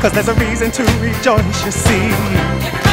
Cause there's a reason to rejoice, you see.